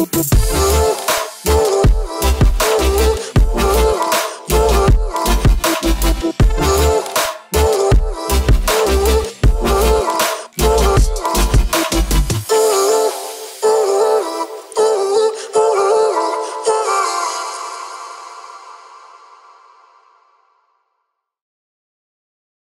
Ooh.